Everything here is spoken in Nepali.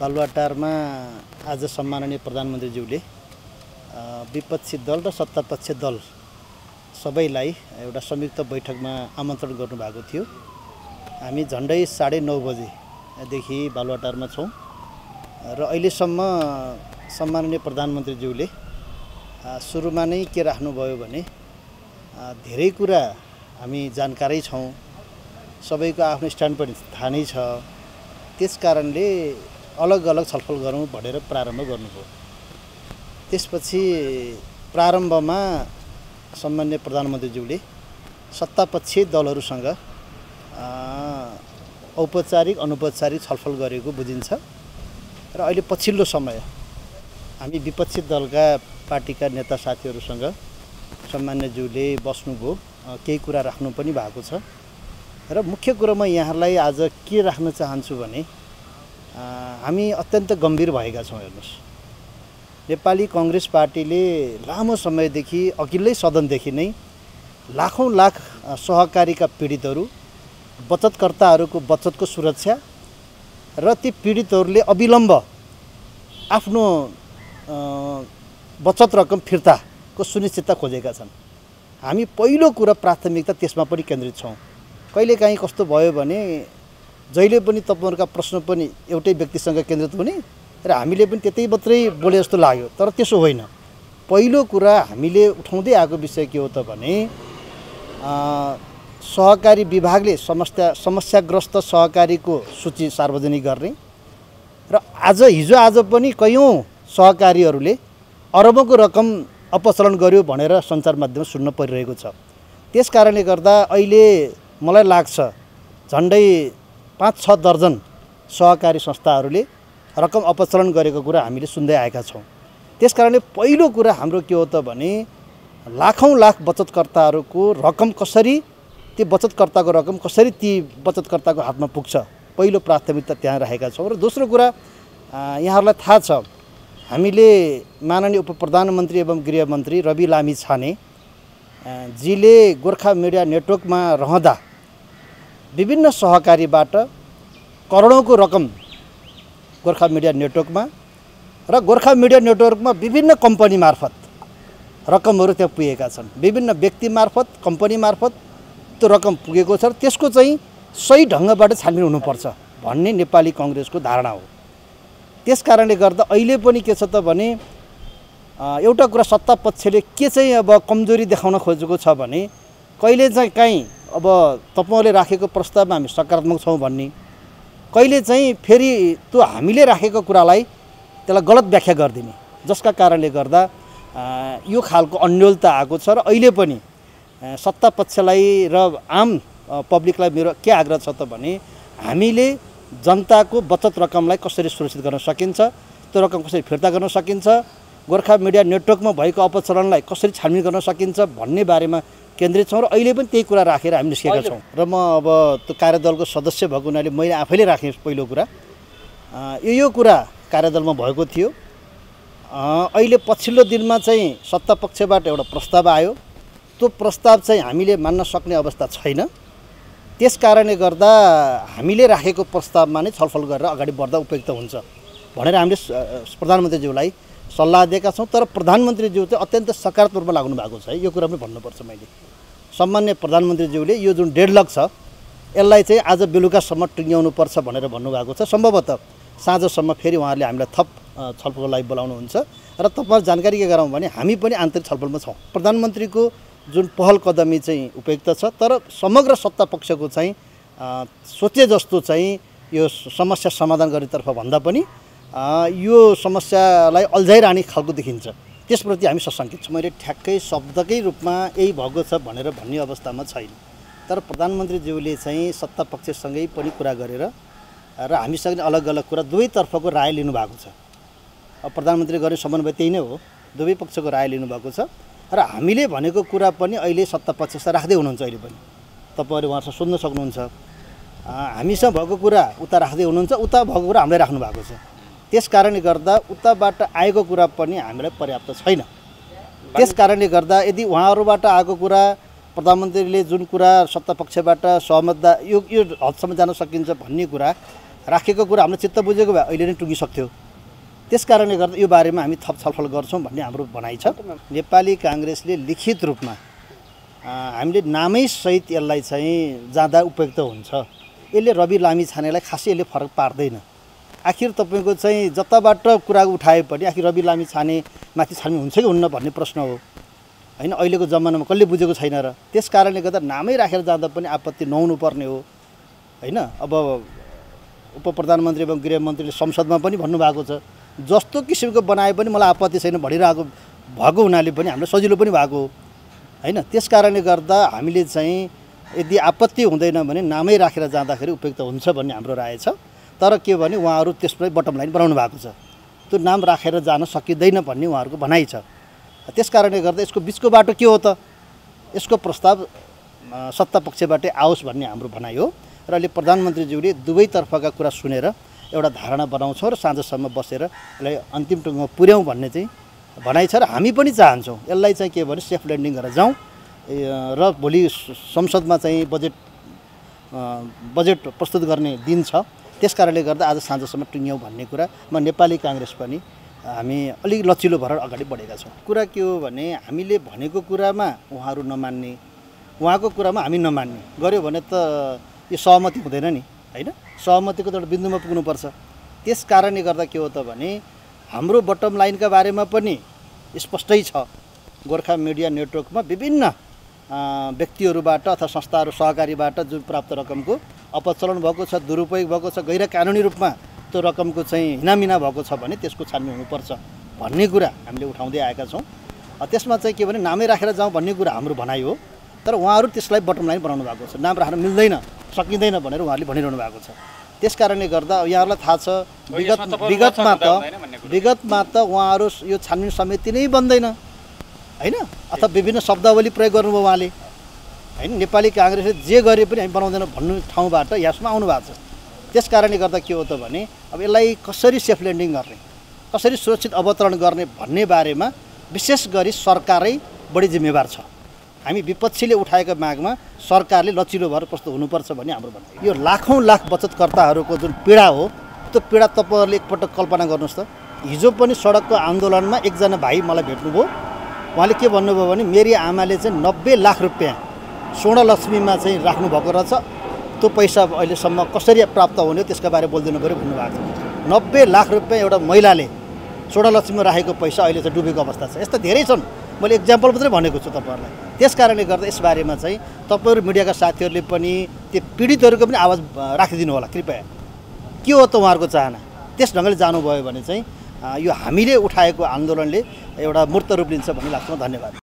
बालुवाटारमा आज सम्माननीय प्रधानमन्त्रीज्यूले विपक्षी दल र सत्तापक्ष दल सबैलाई एउटा संयुक्त बैठकमा आमन्त्रण गर्नुभएको थियो। हामी झन्डै साढे नौ बजेदेखि बालुवाटारमा छौँ र अहिलेसम्म सम्माननीय प्रधानमन्त्रीज्यूले सुरुमा नै के राख्नुभयो भने धेरै कुरा हामी जानकारै छौँ। सबैको आफ्नो स्ट्यान्ड पनि थाहा नै छ। त्यस कारणले अलग अलग छलफल गरौँ भनेर प्रारम्भ गर्नुभयो। त्यसपछि प्रारम्भमा सम्मान्य प्रधानमन्त्रीज्यूले सत्तापक्षी दलहरूसँग औपचारिक अनौपचारिक छलफल गरेको बुझिन्छ। र अहिले पछिल्लो समय हामी विपक्षी दलका पार्टीका नेता साथीहरूसँग सम्मान्यज्यूले बस्नुभयो। केही कुरा राख्नु पनि भएको छ। र मुख्य कुरो म यहाँलाई आज के राख्न चाहन्छु भने हामी अत्यन्त गम्भीर भएका छौँ हेर्नुहोस्। नेपाली कङ्ग्रेस पार्टीले लामो समयदेखि अघिल्लै सदनदेखि नै लाखौँ लाख सहकारीका पीडितहरू बचतकर्ताहरूको बचतको सुरक्षा र ती पीडितहरूले अविलम्ब आफ्नो बचत रकम फिर्ताको सुनिश्चितता खोजेका छन्। हामी पहिलो कुरा प्राथमिकता त्यसमा पनि केन्द्रित छौँ। कहिलेकाहीँ कस्तो भयो भने जहिले पनि तपाईँहरूका प्रश्न पनि एउटै व्यक्तिसँग केन्द्रित हुने र हामीले पनि त्यतै मात्रै बोले जस्तो लाग्यो तर त्यसो होइन। पहिलो कुरा हामीले उठाउँदै आएको विषय के हो त भने सहकारी विभागले समस्या समस्याग्रस्त सहकारीको सूची सार्वजनिक गर्ने र आज हिजो आज पनि कैयौँ सहकारीहरूले अरबौँको रकम अपचलन गर्यो भनेर सञ्चार माध्यम सुन्न परिरहेको छ। त्यस कारणले गर्दा अहिले मलाई लाग्छ झन्डै पाँच छ दर्जन सहकारी संस्थाहरूले रकम अपचलन गरेको कुरा हामीले सुन्दै आएका छौँ। त्यस कारणले पहिलो कुरा हाम्रो के हो त भने लाखौँ लाख बचतकर्ताहरूको रकम कसरी ती बचतकर्ताको रकम कसरी ती बचतकर्ताको हातमा पुग्छ? पहिलो प्राथमिकता त्यहाँ राखेका छौँ र दोस्रो कुरा यहाँहरूलाई थाहा छ हामीले माननीय उप प्रधानमन्त्री एवं गृहमन्त्री रवि लामी छाने जीले गोर्खा मिडिया नेटवर्कमा रहँदा विभिन्न सहकारीबाट करोडौँको रकम गोर्खा मिडिया नेटवर्कमा र गोर्खा मिडिया नेटवर्कमा विभिन्न कम्पनी मार्फत रकमहरू त्यहाँ पुगेका छन्। विभिन्न व्यक्ति मार्फत कम्पनी मार्फत त्यो रकम पुगेको छ र त्यसको चाहिँ सही ढङ्गबाट छानबिन हुनुपर्छ भन्ने नेपाली कङ्ग्रेसको धारणा हो। त्यस कारणले गर्दा अहिले पनि के छ त भने एउटा कुरा सत्ता पक्षले के चाहिँ अब कमजोरी देखाउन खोजेको छ भने कहिले चाहिँ काहीँ अब तपाईँहरूले राखेको प्रस्तावमा हामी सकारात्मक छौँ भन्ने। कहिले चाहिँ फेरि त्यो हामीले राखेको कुरालाई त्यसलाई गलत व्याख्या गरिदिने। जसका कारणले गर्दा यो खालको अन्यलता आएको छ र अहिले पनि सत्ता पक्षलाई र आम पब्लिकलाई मेरो के आग्रह छ त भने हामीले जनताको बचत रकमलाई कसरी सुरक्षित गर्न सकिन्छ त्यो रकम कसरी फिर्ता गर्न सकिन्छ गोर्खा मिडिया नेटवर्कमा भएको अपचलनलाई कसरी छानबिन गर्न सकिन्छ भन्ने बारेमा केन्द्रित छौँ र अहिले पनि त्यही कुरा राखेर हामी निस्केका छौँ। र म अब त्यो कार्यदलको सदस्य भएको हुनाले मैले आफैले राखेँ पहिलो कुरा। यो यो कुरा कार्यदलमा भएको थियो। अहिले पछिल्लो दिनमा चाहिँ सत्ता पक्षबाट एउटा प्रस्ताव आयो। त्यो प्रस्ताव चाहिँ हामीले मान्न सक्ने अवस्था छैन। त्यस कारणले गर्दा हामीले राखेको प्रस्तावमा नै छलफल गरेर अगाडि बढ्दा उपयुक्त हुन्छ भनेर हामीले प्रधानमन्त्रीज्यूलाई सल्लाह दिएका छौँ तर प्रधानमन्त्रीज्यू चाहिँ अत्यन्त सकारात्मक रूपमा लाग्नु भएको छ है। यो कुरा पनि भन्नुपर्छ मैले। सामान्य प्रधानमन्त्रीज्यूले यो जुन डेडलक छ यसलाई चाहिँ आज बेलुकासम्म टुङ्ग्याउनु पर्छ भनेर भन्नुभएको छ। सम्भवतः साँझसम्म फेरि उहाँहरूले हामीलाई थप छलफलको लागि बोलाउनुहुन्छ। र तपाईँहरू जानकारी के गराउँ भने हामी पनि आन्तरिक छलफलमा छौँ। प्रधानमन्त्रीको जुन पहल कदमी चाहिँ उपयुक्त छ तर समग्र सत्ता पक्षको चाहिँ सोचे जस्तो चाहिँ यो समस्या समाधान गर्नेतर्फ भन्दा पनि यो समस्यालाई अल्झाइरहने खालको देखिन्छ। त्यसप्रति हामी सशङ्कित छौँ। मैले ठ्याक्कै शब्दकै रूपमा यही भएको छ भनेर भन्ने अवस्थामा छैन। तर प्रधानमन्त्रीज्यूले चाहिँ सत्ता पक्षसँगै पनि कुरा गरेर र हामीसँग अलग अलग कुरा दुवैतर्फको राय लिनुभएको छ। अब प्रधानमन्त्री गर्ने समन्वय त्यही नै हो। दुवै पक्षको राय लिनुभएको छ। र हामीले भनेको कुरा पनि अहिले सत्ता पक्षसँग राख्दै हुनुहुन्छ अहिले पनि। तपाईँहरू उहाँहरूसँग सोध्न सक्नुहुन्छ। हामीसँग भएको कुरा उता राख्दै हुनुहुन्छ। उता भएको कुरा हामीलाई राख्नु भएको छ। त्यस कारणले गर्दा उताबाट आएको कुरा पनि हामीलाई पर्याप्त छैन। त्यस कारणले गर्दा यदि उहाँहरूबाट आएको कुरा प्रधानमन्त्रीले जुन कुरा सत्ता पक्षबाट सहमतदा यो यो हदसम्म जान सकिन्छ भन्ने कुरा राखेको कुरा हामीले चित्त बुझेको भए अहिले नै टुङ्गिसक्थ्यो। त्यस कारणले गर्दा यो बारेमा हामी थप छलफल गर्छौँ भन्ने हाम्रो भनाइ छ। नेपाली काङ्ग्रेसले लिखित रूपमा हामीले नामै सहित यसलाई चाहिँ जाँदा उपयुक्त हुन्छ। यसले रवि लामी छानेलाई खासै यसले फरक पार्दैन। आखिर तपाईँको चाहिँ जताबाट कुरा उठाए पनि आखिर रवि लामी छाने माथि छान्ने हुन्छ कि हुन्न भन्ने प्रश्न हो। होइन अहिलेको जमानामा कसले बुझेको छैन र। त्यस कारणले गर्दा नामै राखेर जाँदा पनि आपत्ति नहुनु पर्ने हो। होइन अब उप प्रधानमन्त्री एवं गृहमन्त्रीले संसदमा पनि भन्नुभएको छ जस्तो किसिमको बनाए पनि मलाई आपत्ति छैन भनिरहेको भएको हुनाले पनि हामीलाई सजिलो पनि भएको हो। होइन त्यस कारणले गर्दा हामीले चाहिँ यदि आपत्ति हुँदैन भने नामै राखेर जाँदाखेरि उपयुक्त हुन्छ भन्ने हाम्रो राय छ। तर के भने उहाँहरू त्यसलाई बटम लाइन बनाउनु भएको छ। त्यो नाम राखेर जान सकिँदैन भन्ने उहाँहरूको भनाइ छ। त्यस कारणले गर्दा यसको बिचको बाटो के हो त? यसको प्रस्ताव सत्ता पक्षबाटै आओस् भन्ने हाम्रो भनाइ हो। र अहिले प्रधानमन्त्रीज्यूले दुवैतर्फका कुरा सुनेर एउटा धारणा बनाउँछौँ र साँझसम्म बसेर यसलाई अन्तिम टुङ्गोमा पुर्याउँ भन्ने चाहिँ भनाइ छ र हामी पनि चाहन्छौँ। यसलाई चाहिँ के भने सेफ ल्यान्डिङ गरेर जाउँ। र भोलि संसदमा चाहिँ बजेट बजेट प्रस्तुत गर्ने दिन छ। त्यस कारणले गर्दा आज साँझसम्म टुङ्ग्यौँ भन्ने कुरा म नेपाली काङ्ग्रेस पनि हामी अलिक लचिलो भएर अगाडि बढेका छौँ। कुरा के हो भने हामीले भनेको कुरामा उहाँहरू नमान्ने उहाँको कुरामा हामी नमान्ने। गऱ्यो भने त यो सहमति हुँदैन नि होइन? सहमतिको त एउटा बिन्दुमा पुग्नुपर्छ। त्यस कारणले गर्दा के हो त भने हाम्रो बटम लाइनका बारेमा पनि स्पष्टै छ। गोर्खा मिडिया नेटवर्कमा विभिन्न व्यक्तिहरूबाट अथवा संस्थाहरू सहकारीबाट जुन प्राप्त रकमको अपचलन भएको छ दुरुपयोग भएको छ गैर कानुनी रूपमा त्यो रकमको चाहिँ हिनामिना भएको छ भने त्यसको छानबिन हुनुपर्छ भन्ने कुरा हामीले उठाउँदै आएका छौँ। त्यसमा चाहिँ के भने नामै राखेर जाउँ भन्ने कुरा हाम्रो भनाइ हो तर उहाँहरू त्यसलाई बटम लाइन बनाउनु भएको छ। नाम राख्न मिल्दैन सकिँदैन भनेर उहाँहरूले भनिरहनु भएको छ। त्यस कारणले गर्दा यहाँहरूलाई थाहा छ विगत विगतमा त विगतमा त उहाँहरू यो छानबिन समिति नै बन्दैन। होइन? अथवा विभिन्न शब्दावली प्रयोग गर्नुभयो उहाँले। होइन? नेपाली काङ्ग्रेसले जे गरे पनि हामी बनाउँदैनौँ भन्ने ठाउँबाट यहाँसम्म आउनु भएको छ। त्यस कारणले गर्दा के हो त भने अब यसलाई कसरी सेफ ल्यान्डिङ गर्ने कसरी सुरक्षित अवतरण गर्ने भन्ने बारेमा विशेष गरी सरकारै बढी जिम्मेवार छ। हामी विपक्षीले उठाएको मागमा सरकारले लचिलो भएर प्रस्तुत हुनुपर्छ भन्ने हाम्रो भनाइ यो लाखौँ लाख बचतकर्ताहरूको जुन पीडा हो त्यो पीडा तपाईँहरूले एकपटक कल्पना गर्नुहोस् त। हिजो पनि सडकको आन्दोलनमा एकजना भाइ मलाई भेट्नुभयो। उहाँले के भन्नुभयो भने मेरी आमाले चाहिँ नब्बे लाख रुपियाँ स्वर्णलक्ष्मीमा चाहिँ राख्नुभएको रहेछ। त्यो पैसा अहिलेसम्म कसरी प्राप्त हुने त्यसका बारे बोलिदिनु पऱ्यो भन्नुभएको छ। नब्बे लाख रुपियाँ एउटा महिलाले स्वर्णलक्ष्मीमा राखेको पैसा अहिले चाहिँ डुबेको अवस्था छ। यस्ता धेरै छन्। मैले इक्जाम्पल मात्रै भनेको छु तपाईँहरूलाई। त्यस कारणले गर्दा यसबारेमा चाहिँ तपाईँहरू मिडियाका साथीहरूले पनि त्यो पीडितहरूको पनि आवाज राखिदिनु होला कृपया। के हो त उहाँहरूको चाहना? त्यस ढङ्गले जानुभयो भने चाहिँ यो हामीले उठाएको आन्दोलनले एउटा मूर्त रूप लिन्छ भन्ने लाग्छ। धन्यवाद।